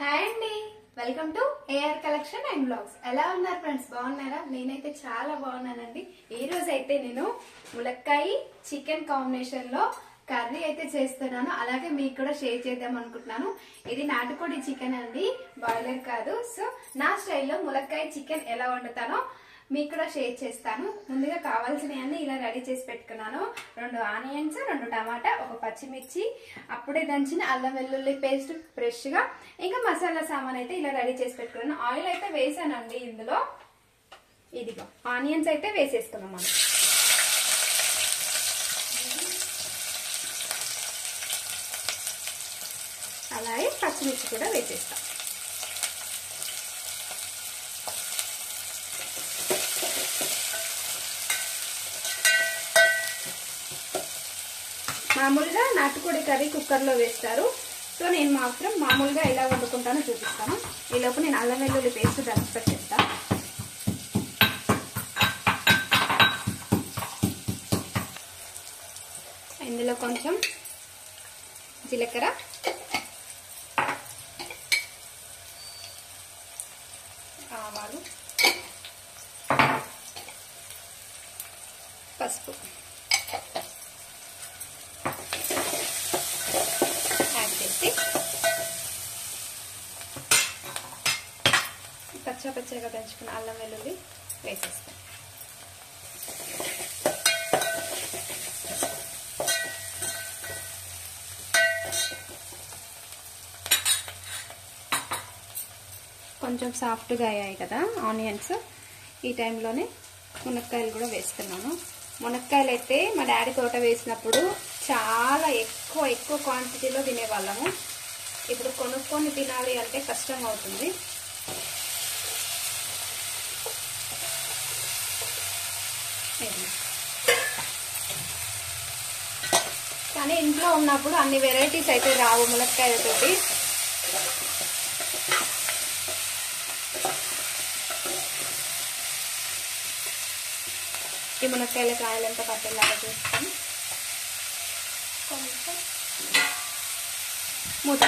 Hi అండి. Welcome to AR collection and blogs ఎలా ఉన్నారు ఫ్రెండ్స్ బాగున్నారా? నేనైతే చాలా బాగున్నానండి. ఈ రోజు అయితే నేను ములక్కాయ చికెన్ కాంబినేషన్లో కర్రీ అయితే చేస్తున్నాను. అలాగే మీకు కూడా షేర్ చేద్దాం అనుకుంటున్నాను. ఇది నాటుకోడి చికెన్ అండి. బాయిలర్ కాదు. సో నా స్టైల్లో ములక్కాయ చికెన్ ఎలా వండుతానో మీకు కూడా షేర్ చేస్తాను. ముందుగా కావాల్సినవన్నీ ఇలా రెడీ చేసి పెట్టుకున్నాను. రెండు ఆనియన్స్ రెండు టమాటా ఒక పచ్చిమిర్చి అప్పుడే దంచిన అల్లం వెల్లుల్లి పేస్ట్ ఫ్రెష్గా ఇంకా మసాలా సామాన్ అయితే ఇలా రెడీ చేసి పెట్టుకున్నాను. ఆయిల్ అయితే వేసానండి ఇందులో. ఇదిగో ఆనియన్స్ అయితే వేసేసుకున్నాం మనం. అలాగే పచ్చిమిర్చి కూడా వేసేస్తాం. మామూలుగా నాటుకోడి కర్రీ కుక్కర్లో వేస్తారు. సో నేను మాత్రం మామూలుగా ఎలా వండుకుంటానో చూపిస్తాను. ఈలోపు నేను అల్లం వెల్లుల్లి పేస్ట్ ట్రాన్స్ఫర్ చేస్తాను ఇందులో కొంచెం జీలకర్ర ఆవాలు పసుపు యాడ్ చేసి పచ్చ పెంచుకున్న అల్లం వెల్లుల్లి వేసేస్తాం. కొంచెం సాఫ్ట్గా అయ్యాయి కదా ఆనియన్స్. ఈ టైంలోనే మునక్కాయలు కూడా వేస్తున్నాను మునక్కాయలు అయితే మా డాడీ తోట వేసినప్పుడు చాలా ఎక్కువ ఎక్కువ క్వాంటిటీలో తినేవాళ్ళము. ఇప్పుడు కొనుక్కొని తినాలి అంటే కష్టం అవుతుంది. కానీ ఇంట్లో ఉన్నప్పుడు అన్ని వెరైటీస్ అయితే రావు ములక్కాయలతోటి ఈ మునక్కాయల కాయలంతా పట్టేలాగా చూస్తాం. కొంచెం. మూత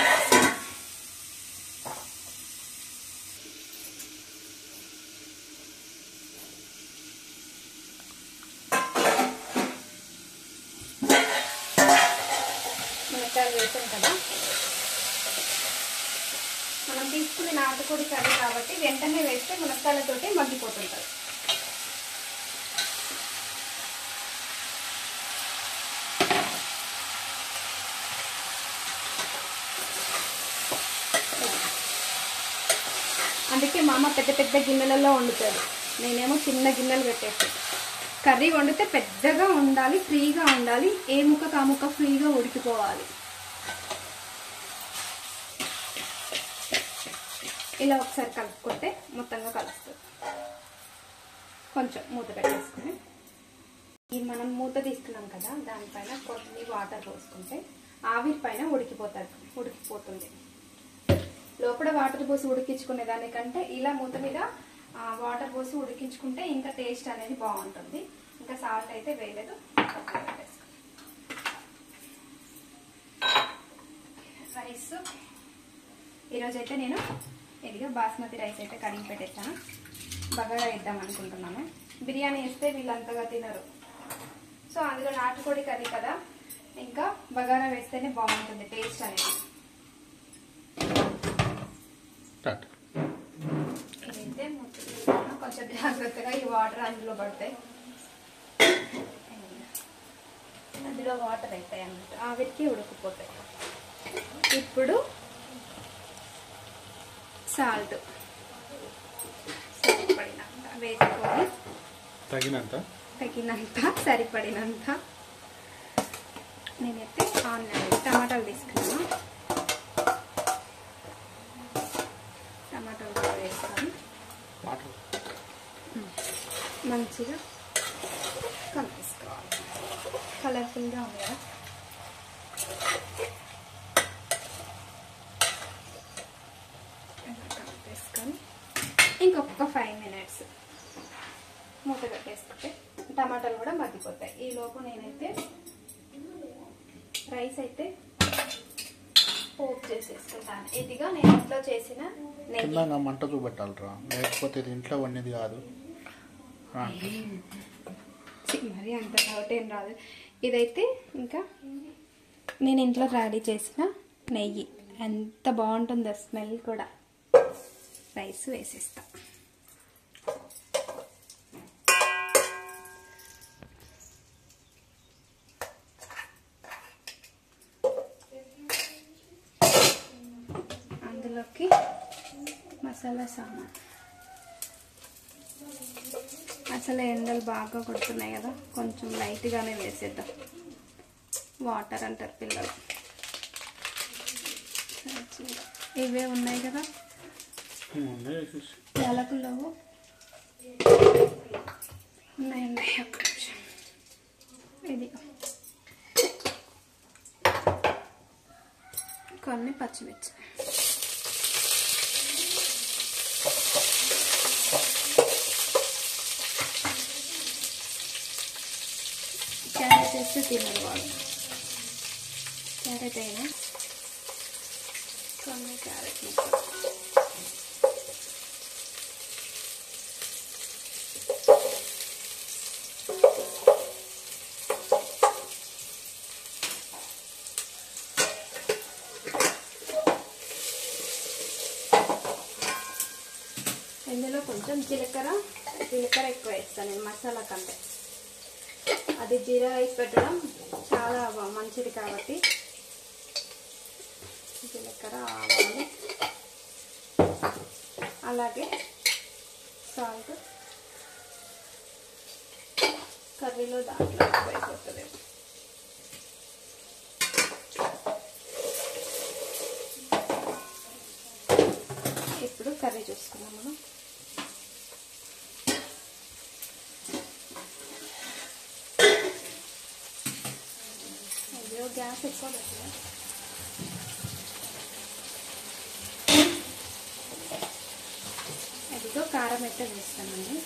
మునక్కాయలు కదా. మనం తీసుకునే నాటుకోడి కర్రీ కాబట్టి వెంటనే వేస్తే మునక్కాయలతోటి మగ్గిపోతుంటారు అందుకే మా అమ్మ పెద్ద పెద్ద గిన్నెలలో వండుతుంది. నేనేమో చిన్న గిన్నెలు పెట్టేస్తాను కర్రీ వండితే పెద్దగా ఉండాలి ఫ్రీగా ఉండాలి ఏ ముక్క కా ముక్క ఫ్రీగా ఉడికిపోవాలి. ఇలా ఒకసారి కలుపుకుంటే మొత్తంగా కలుస్తుంది. కొంచెం మూత పెట్టేసుకుని. ఈ మనం మూత తీసుకున్నాం కదా దానిపైన కొన్ని వాటర్ పోసుకుంటే ఆవిరి పైన ఉడికిపోతుంది ఉడికిపోతుంది. లోపల వాటర్ పోసి ఉడికించుకునే దానికంటే ఇలా మూత మీద వాటర్ పోసి ఉడికించుకుంటే ఇంకా టేస్ట్ అనేది బాగుంటుంది. ఇంకా సాల్ట్ అయితే వేయలేదు. రైస్. ఈరోజైతే నేను ఇదిగా బాస్మతి రైస్ అయితే కడిగి పెట్టేస్తాను బగారా ఇద్దాం అనుకుంటున్నాను బిర్యానీ వేస్తే వీళ్ళంతగా తినరు. సో అందులో నాటుకోడి కర్రీ కదా. ఇంకా బగారా వేస్తేనే బాగుంటుంది టేస్ట్ అనేది. ఇదైతే కొంచెం జాగ్రత్తగా ఈ వాటర్ అందులో పడతాయి అందులో వాటర్ అవుతాయి అన్నట్టు ఆవిరికి ఉడికిపోతాయి. ఇప్పుడు సాల్ట్. సరిపడినంత వేసుకొని తగినంత? తగినంత సరిపడినంత. నేనైతే ఆనియన్ టమాటాలు తీసుకున్నాను. టమాటాలు కూడా వేసుకొని. మంచిగా కలిపేసుకోవాలి. కలర్ఫుల్గా ఉంది కదా ఇలా కలిపేసుకొని ఇంకొక ఫైవ్ మినిట్స్ మూత పెట్టేసుకుంటే టమాటాలు కూడా మగ్గిపోతాయి ఈ లోపు నేనైతే రైస్ అయితే పోపు చేసేసుకుంటాను. ఇదిగా నేను ఇంట్లో చేసిన నెయ్యి. మంట చూపెట్టాలిరా. లేకపోతే ఇది ఇంట్లో వండేది కాదు. మరి అంత డౌట్ ఏం రాదు. ఇదైతే ఇంకా నేను ఇంట్లో రెడీ చేసిన నెయ్యి. ఎంత బాగుంటుందో స్మెల్ కూడా. రైస్ వేసేస్తా. మసాలా సామాన్ అసలు ఎండలు బాగా కొడుతున్నాయి కదా కొంచెం లైట్గానే వేసేద్దాం. వాటర్ అంటారు పిల్లలు. ఇవే ఉన్నాయి కదా. యాలకులు ఉన్నాయి ఉన్నాయి ఒక్క నిమిషం. ఇది కొన్ని పచ్చిమిర్చి. క్యారెట్ వేస్తే తినరు వాళ్ళు క్యారెట్ అయినా కొన్ని క్యారెట్ ముక్కలు ఇందులో కొంచెం జీలకర్ర జీలకర్ర ఎక్కువ వేస్తాను నేను మసాలా కంటే అది జీరా రైస్ పెట్టడం చాలా మంచిది కాబట్టి జీలకర్ర ఆవాలు అలాగే సాల్ట్ కర్రీలో దాంట్లో ఎక్కువైపోతుంది ఇప్పుడు కర్రీ చూసుకుందాం మనం అయ్యో గ్యాస్ ఎక్కువ పెట్టినా అదిగో కారం అయితే వేస్తానండి.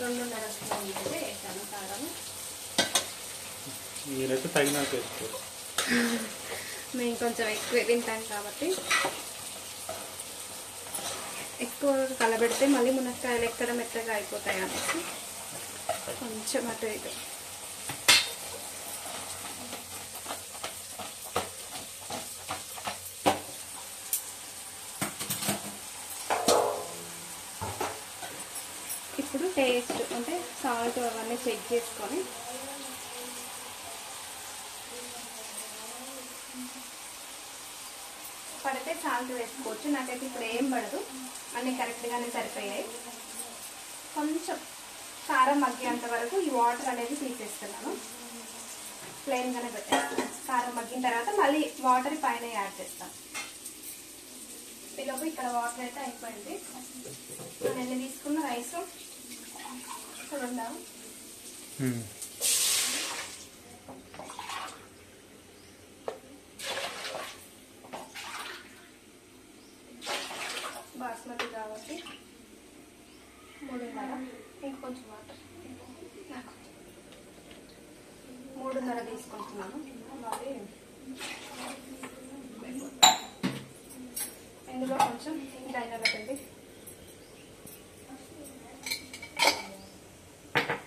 రెండున్నర స్పూన్ అయితే వేసాను కారం. మీరైతే తగినంత వేసుకోరు మేము కొంచెం ఎక్కువ తింటాం కాబట్టి. ఎక్కువ కలబెడితే మళ్ళీ మునక్కాయలు ఎక్కడ మెత్తగా అయిపోతాయి అనేసి కొంచెం అటు ఇటు. ఇప్పుడు టేస్ట్ అంటే సాల్ట్ అవన్నీ చెక్ చేసుకొని పడితే సాల్ట్ వేసుకోవచ్చు. నాకైతే ఇప్పుడు ఏం పడదు. అన్నీ కరెక్ట్గానే సరిపోయాయి. కొంచెం కారం మగ్గేంత వరకు ఈ వాటర్ అనేది తీసేస్తున్నాను. ప్లెయిన్గానే పెట్టేస్తాను. కారం మగ్గిన తర్వాత మళ్ళీ వాటర్ పైన యాడ్ చేస్తాం ఈలోపు ఇక్కడ వాటర్ అయితే అయిపోయింది. నేను తీసుకున్న రైస్ చూడండి ఉమ్. బాస్మతి కాబట్టి మూడున్నర కొంచెం వాటర్ మూడున్నర తీసుకుంటున్నాను అలాగే ఇందులో కొంచెం ధనియాల పెట్టండి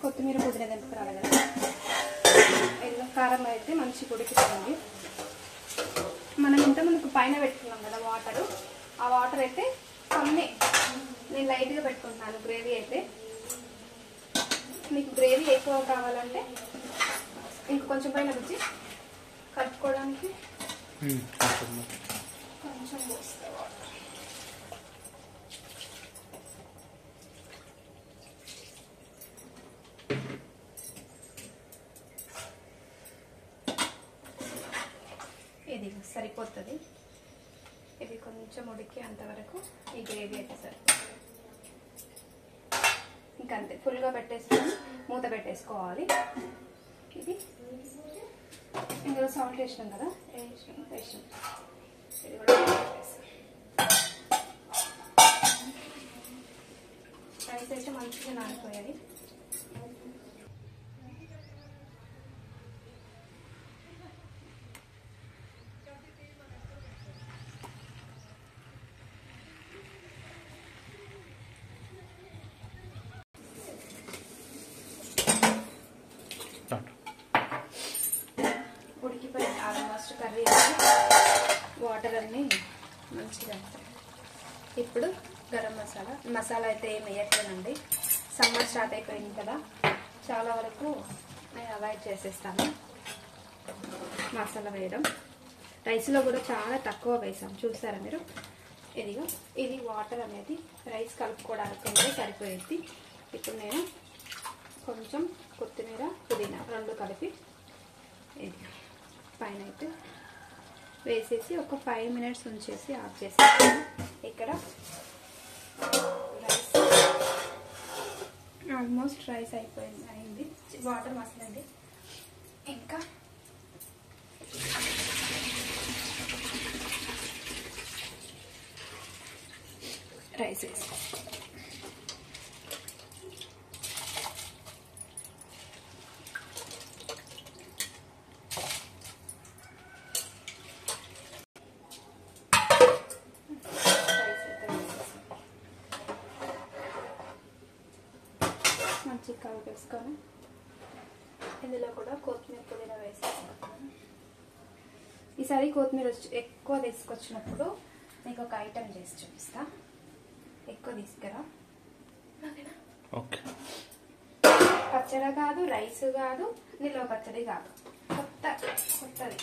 కొత్తిమీర పుదీనా దింపుకురాలి కదా ఇందులో కారం అయితే మంచి ఉడికిస్తుంది మనం ఇంత మనకు పైన పెట్టుకున్నాం కదా వాటరు ఆ వాటర్ అయితే కొన్ని నేను లైట్గా పెట్టుకుంటున్నాను గ్రేవీ అయితే. మీకు గ్రేవీ ఎక్కువ కావాలంటే ఇంక కొంచెం పైన రుచి కలుపుకోవడానికి ఉమ్, కొంచెం మరి. కొంచెం పోస్తే వాటర్. ఇది సరిపోతుంది. ఇది కొంచెం ఉడికి అంతవరకు ఈ గ్రేవీ అయితే సరిపోతుంది. ఇంకా అంతే ఫుల్గా పెట్టేసుకొని మూత పెట్టేసుకోవాలి. ఇది. ఇందులో సాల్ట్ వేసినాం కదా? వేసినాం వేసినాం. ఇది కూడా రైస్ అయితే మంచిగా నానిపోయాలి ఫస్ట్ కర్రీ వాటర్ అన్నీ మంచిగా ఇప్పుడు గరం మసాలా. మసాలా అయితే ఏం వేయట్లేనండి సమ్మర్ స్టార్ట్ అయిపోయింది కదా. చాలా వరకు నేను అవాయిడ్ చేసేస్తాను. మసాలా వేయడం. రైస్లో కూడా చాలా తక్కువ వేసాం. చూస్తారా మీరు? ఇదిగో ఇది వాటర్ అనేది రైస్ కలుపుకోవడానికి అంటే సరిపోయేది. ఇప్పుడు నేను కొంచెం కొత్తిమీర పుదీనా రెండు కలిపి ఇది పైన అయితే వేసేసి ఒక ఫైవ్ మినిట్స్ ఉంచేసి ఆఫ్ చేసేస్తాను. ఇక్కడ రైస్ ఆల్మోస్ట్ రైస్ అయిపోయింది అయింది. వాటర్ మసలండి. ఇంకా రైస్ వేసి రైస్ అయితే వేసేసి మంచిగా కలిపేసుకొని ఇందులో కూడా కొత్తిమీర పుదీనా వేసేసుకుంటాను ఈసారి కొత్తిమీర వచ్చి ఎక్కువ తీసుకొచ్చినప్పుడు నీకు ఒక ఐటెం చేసి చూపిస్తా. ఎక్కువ తీసుకురా. పచ్చడి కాదు రైస్ కాదు నిల్వ పచ్చడి కాదు. కొత్త కొత్తది.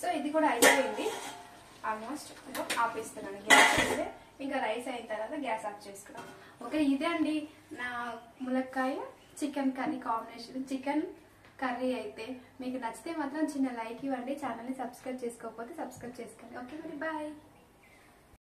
సో ఇది కూడా అయిపోయింది. ఆల్మోస్ట్ ఆపేస్తున్నాను. గ్యాస్ అయితే ఇంకా రైస్ అయిన తర్వాత గ్యాస్ ఆఫ్ చేసుకున్నాం ఓకే ఇదే అండి నా ములక్కాయ chicken curry combination. Chicken curry అయితే మీకు నచ్చితే మాత్రం చిన్న లైక్ ఇవ్వండి. ఛానల్ని సబ్స్క్రైబ్ చేసుకోకపోతే సబ్స్క్రైబ్ చేసుకోండి. ఓకే మరి బాయ్.